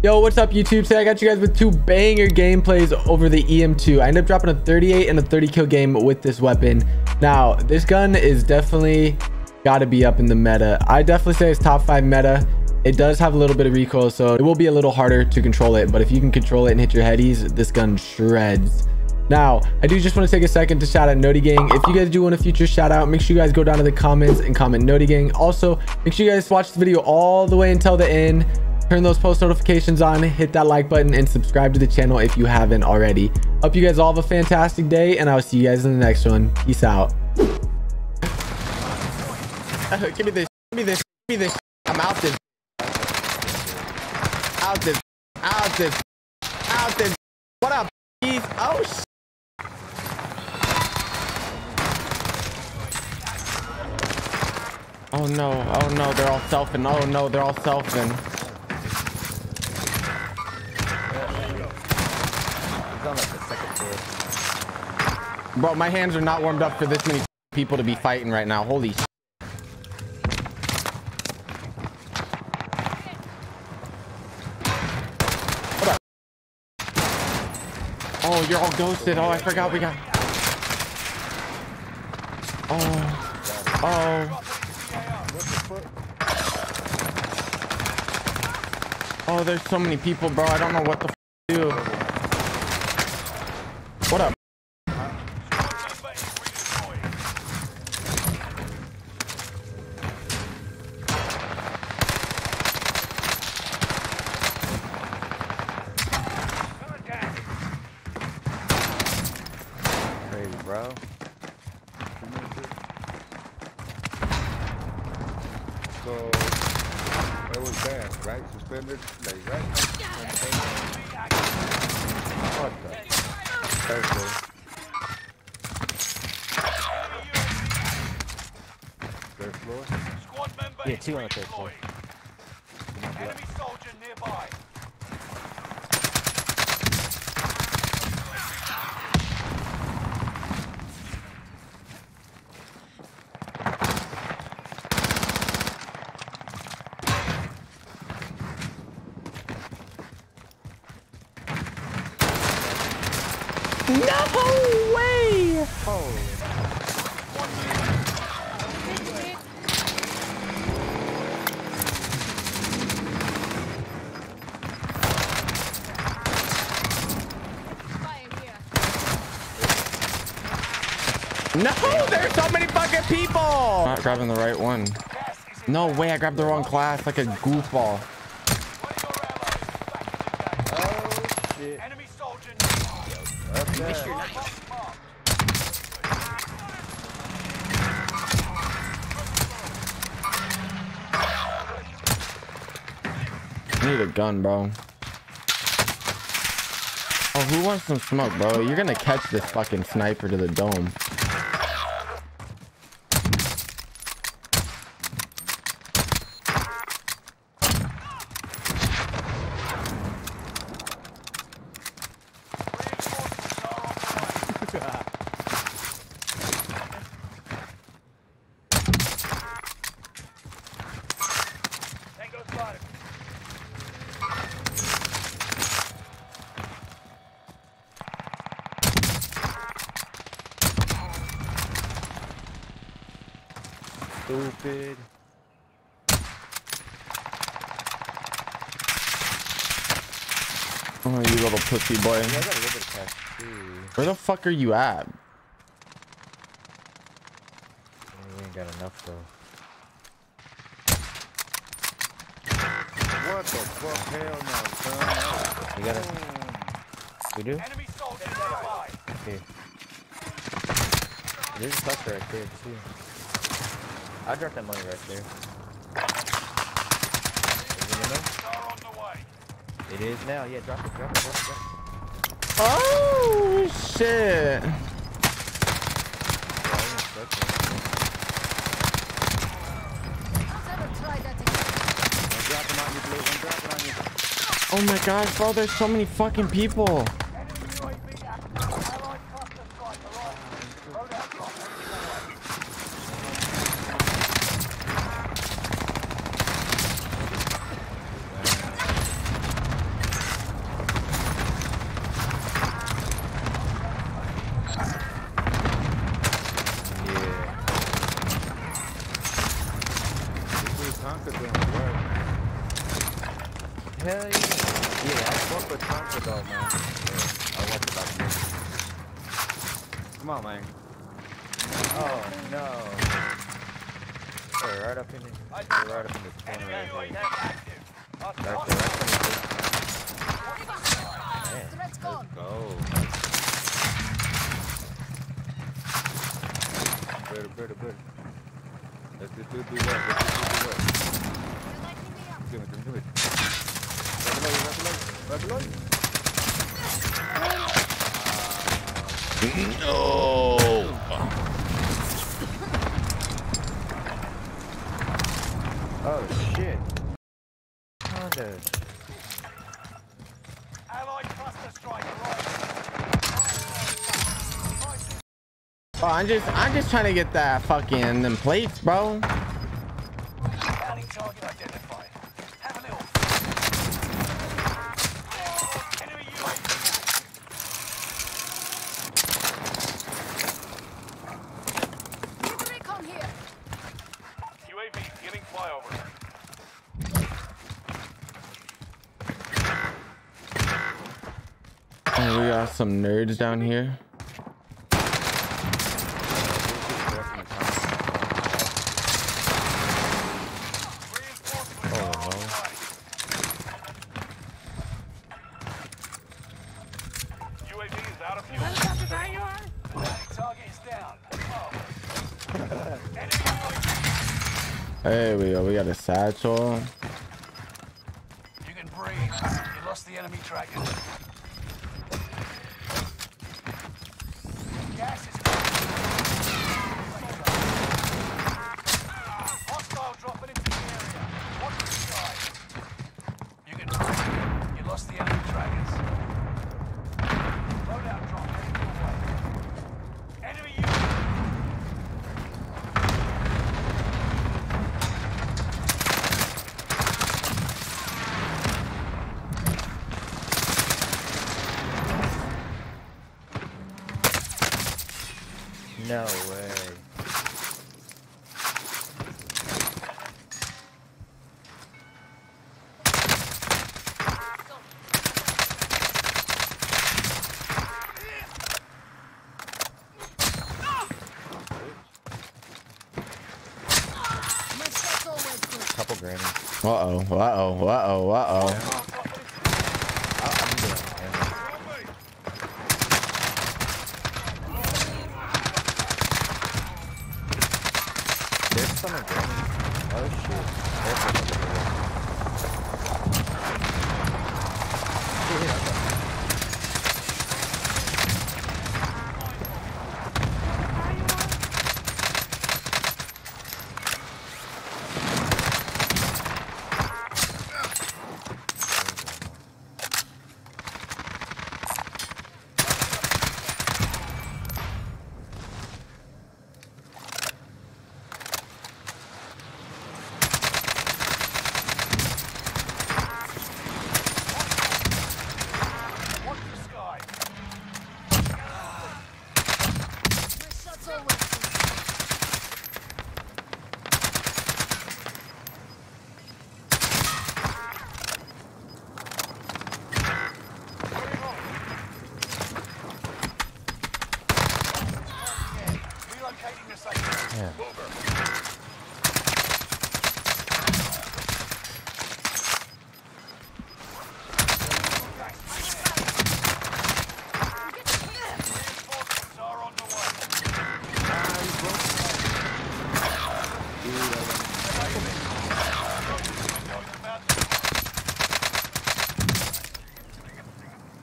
Yo, what's up YouTube? Today I got you guys with two banger gameplays over the EM2. I ended up dropping a 38 and a 30 kill game with this weapon. Now, this gun is definitely got to be up in the meta. I definitely say it's top 5 meta. It does have a little bit of recoil, so it will be a little harder to control it. But if you can control it and hit your headies, this gun shreds. Now, I do just want to take a second to shout out Noti Gang. If you guys do want a future shout out, make sure you guys go down to the comments and comment Noti Gang. Also, make sure you guys watch the video all the way until the end turn those post notifications on hit that like button and subscribe to the channel if you haven't already. Hope you guys all have a fantastic day and i'll see you guys in the next one. Peace out. Give me this give me this give me this. I'm out this. Out this out this out this. What up oh sh. Oh no, oh no, they're all selfing. Oh no, they're all selfing. Bro, my hands are not warmed up for this many people to be fighting right now. Holy sh Oh, you're all ghosted. Oh, I forgot we got... Oh. Oh. Oh, there's so many people, bro. I don't know what the f do. What up? Crazy, bro. So it was banned, right? Suspended, like right? What the? Thursday. Third floor? Squad member yeah, two on the third floor. Enemy soldier nearby. No way! Oh. No, there's so many fucking people! Not grabbing the right one. No way, I grabbed the wrong class like a goofball. Oh, shit. Your knife. I need a gun, bro. Oh, who wants some smoke, bro? You're gonna catch this fucking sniper to the dome. Stupid. Oh, you little pussy boy. Yeah, Where the fuck are you at? We ain't got enough though. What the fuck? Hell no, son. We got it. Mm. We do? Okay. There's a sucker right there too. I dropped that money right there. It is now. Yeah, drop it, drop it, drop it. Drop it. Oh shit! Oh my gosh, bro, there's so many fucking people. Hell yeah. Yeah, I spoke with Trump ago, man. Yeah, I watched about this. Come on, man. Oh, no. Hey, right up in the, hey, right up in the corner right there. Right there, right there. Let's go. Better, better, better. Let's do, do, do what? Let's do, do, do what? Do it, do it, do it. Right below you, right below you, right below you. No. Oh shit. Honda. Oh, I'm just, I'm just trying to get that fucking them plates, bro. Some nerds down here. UAV is out of fuel. Target is down. There we go. We got a satchel. You can breathe. You lost the enemy dragon. Gas is Hostile dropping into the area. Watch the sky. You can breathe. You lost the enemy dragons. Loadout drop heading your way. Enemy UAV. No way. Couple. Uh oh. Uh oh. Uh oh. Uh oh. I'm doing it. There's some of grannies. Oh shit. There's some of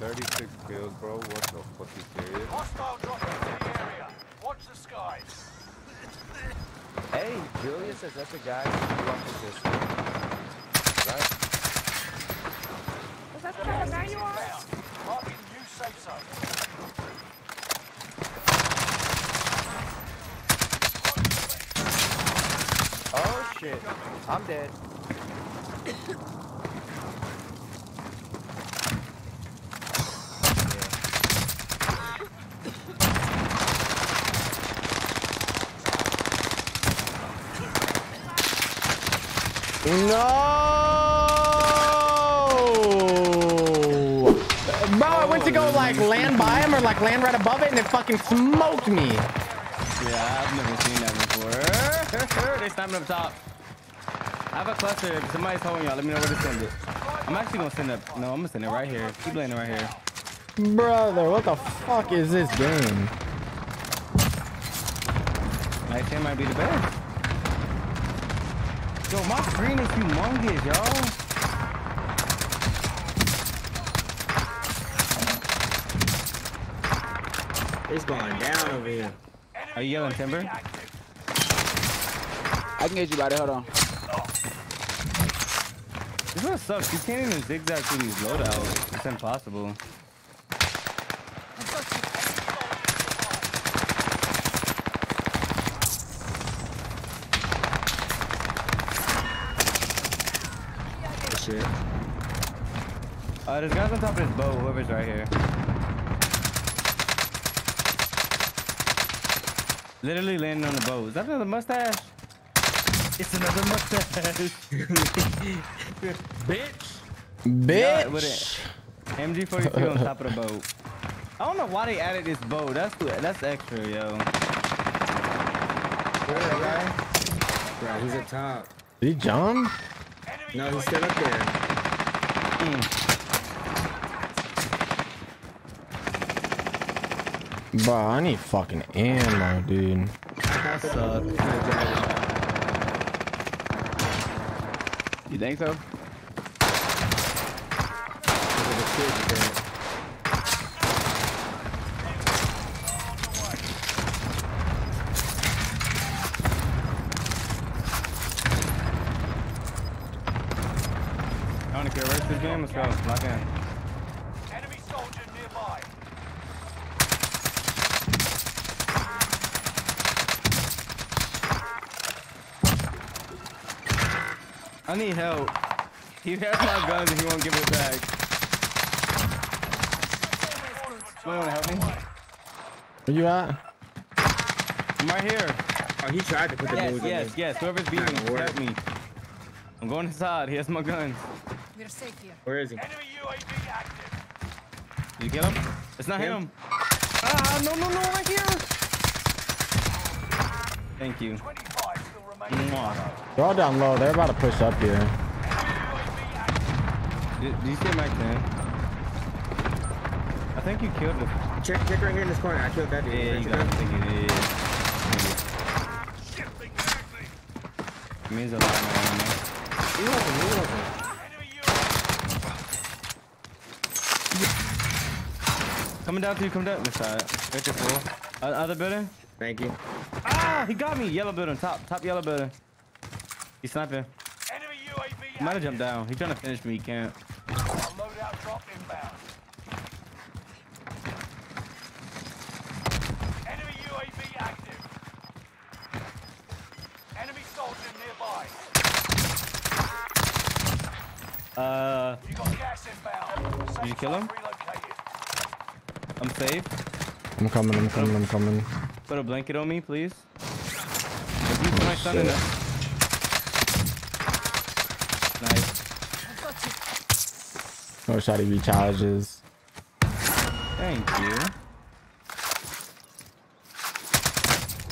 36 kills, bro. What the fuck is serious? Hostile dropping into the area. Watch the skies. hey, Julius says that's a guy who watches this. Right? Is that the kind of guy you are? Marking new safe zone. Oh shit. I'm dead. No! Bro, I went to go like land by him or like land right above it and it fucking smoked me. Yeah, I've never seen that before. they sniping up top. I have a cluster. If somebody's holding y'all, let me know where to send it. I'm actually gonna send it. No, I'm gonna send it right here. Keep laying it right here. Brother, what the fuck is this game? I think might be the best. Yo, my screen is humongous, y'all. It's going down over here. Are you yelling timber? I can get you buddy. Hold on. This one sucks. You can't even zigzag through these loadouts. It's impossible. Uh, there's guys on top of this boat. Whoever's right here. Literally landing on the boat. Is that another mustache? It's another mustache. Bitch. Yeah, with Bitch. it. MG42 on top of the boat. I don't know why they added this boat. That's that's extra, yo. Where that guy? Bro, he's at top. Did he jump? No, he's still up there. Bro, I need fucking ammo, dude. That sucks. You think so? I want to get race this game. Let's go. Lock in. I need help. He has my guns and he won't give it back. Somebody wanna help me? Where you at? I'm right here. Oh, he tried to put the Yes, moves in yes, there. yes. Whoever's beating, Not help me. I'm going inside. He has my guns. We're safe here. Where is he? Enemy UAV active. Did you kill him? It's not him. Him? Ah, no, no, no, right here. Thank you. They're all down low. They're about to push up here. UAV active. Did, did you see Mike 10? I think you killed the. Check, check right here in this corner. I killed that dude. Yeah, you got to think it is. Shifting. It means a lot, man. He wasn't, he wasn't. Coming down to you, come down this side. Right there, full. Uh, other building. Thank you. Ah, he got me. Yellow building, top, top yellow building. He's sniping. Enemy UAV He might have jumped down. He's trying to finish me. He can't. Loadout drop inbound. Enemy UAV active. Enemy soldier nearby. Uh, You got gas inbound. Did you kill him? I'm safe. I'm coming, I'm coming, I'm coming. Put a blanket on me, please. If you put my son in there. Nice. I've got you. No shot he recharges. Thank you.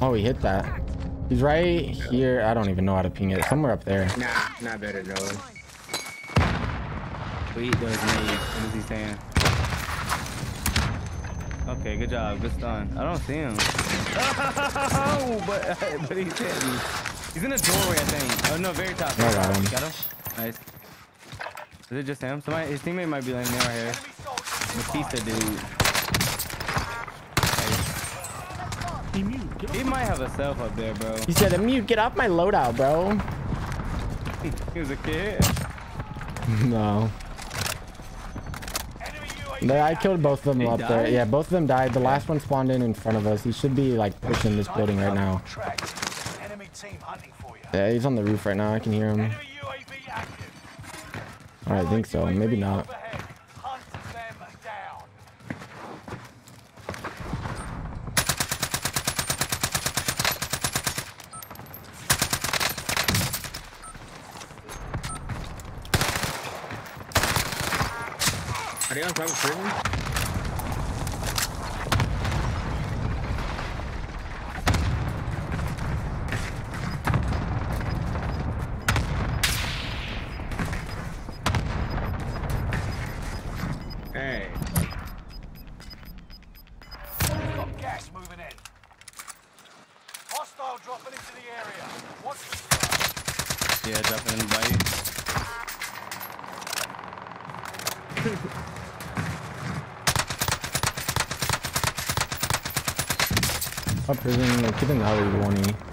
Oh, he hit that. He's right here. I don't even know how to ping it. Somewhere up there. Nah, not better though. Wait, those nades. What is he saying? Okay, good job. Good stun. I don't see him. Oh, but but he's hit me. He's in the doorway, I think. Oh no, very top. I got him. Got him. Nice. Is it just him? Somebody, his teammate might be laying there right here. Enemy soldier nearby. Matista, dude. Nice. He might have a self up there, bro. He said, mute, get off my loadout, bro. he was a kid. no. No, I killed both of them He up there. Yeah, both of them died. The last one spawned in in front of us. He should be like pushing this building right now. Track. There's an enemy team hunting for you. Yeah, he's on the roof right now. I can hear him. UAV active. I think so. Maybe not. Yeah, definitely. in the. I'm like keeping the alley 1E.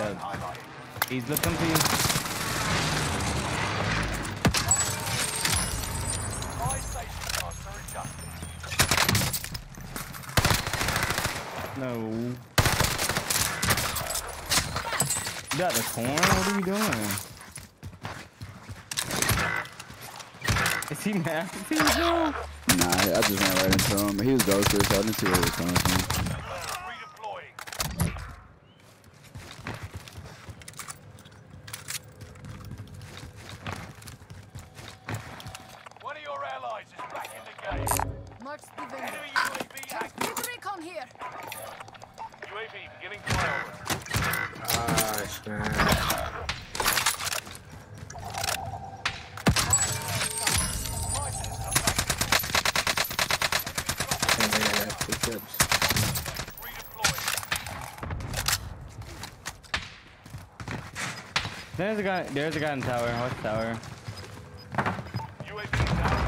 Seb. He's looking for you. No. You got the corn? What are you doing? Is he mad? Nah, I I just ran right into him. He was ghosted, so I didn't see where he was coming from. That up. Two chips. Redeploying. There's a guy. There's a guy in tower. What tower. UAV.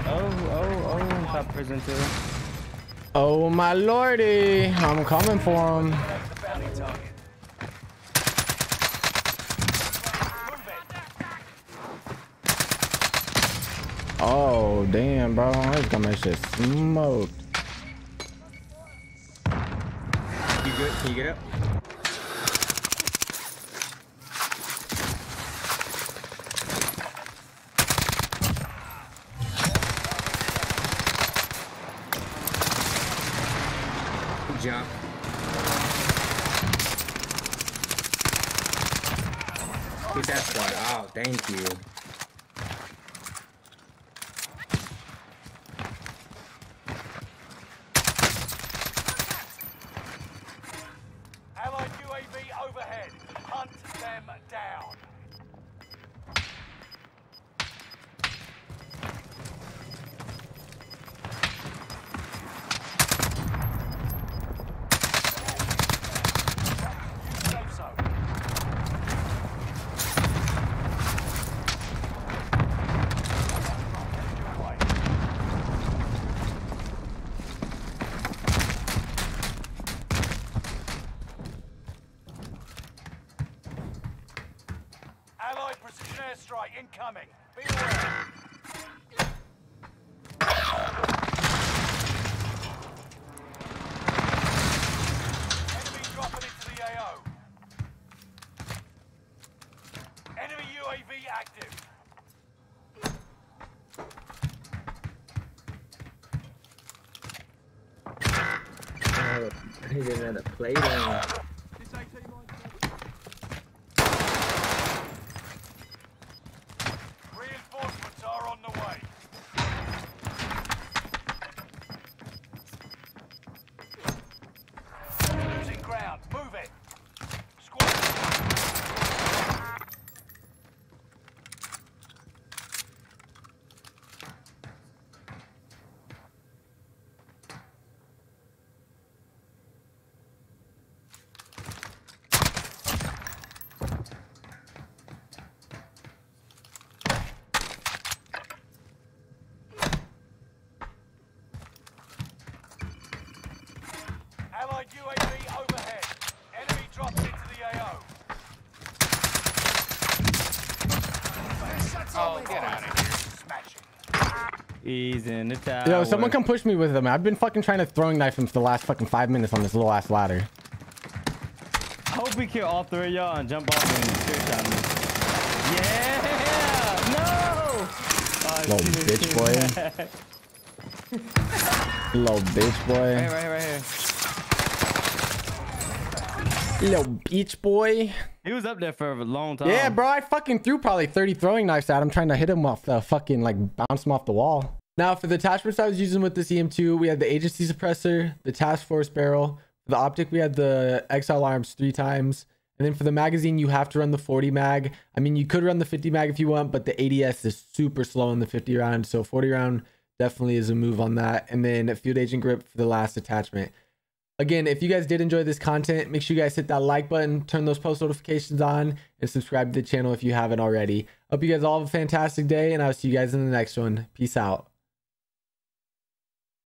Oh, oh, oh. Top prison too. Oh my lordy, I'm coming for him. That's the bounty target. Move it. Oh damn, bro, I was gonna shit smoked. You good? Can you get up? Jump. Get that squad. Oh, thank you. Allied UAV overhead. Hunt them down. Safe zone. Allied precision airstrike incoming. Be aware. Enemy dropping into the AO. Enemy UAV active. Oh, he didn't have the plate on. Reinforcements are on the way. Losing ground. Move it. Squad. Allied UAV overhead. Enemy dropped into the AO. Oh, get out of here. Smash it. He's in the tower. Yo, someone come push me with him. I've been fucking trying to throwing knife him for the last fucking five minutes on this little ass ladder. I hope we kill all three of y'all and jump off and straight shot me. Yeah! No! Oh, Little bitch boy. Little bitch Right here, boy. right here, right here. Little beach boy. He was up there for a long time. Yeah, bro, I fucking threw probably 30 throwing knives at him trying to hit him off the fucking like bounce him off the wall. Now for the attachments I was using with this EM2, we had the agency suppressor, the task force barrel. For the optic, we had the Axial Arms three times. And then for the magazine, you have to run the 40 mag. I mean, you could run the 50 mag if you want, but the ADS is super slow in the 50 round. So 40 round definitely is a move on that. And then a field agent grip for the last attachment. Again, if you guys did enjoy this content, make sure you guys hit that like button, turn those post notifications on, and subscribe to the channel if you haven't already. Hope you guys all have a fantastic day, and I'll see you guys in the next one. Peace out.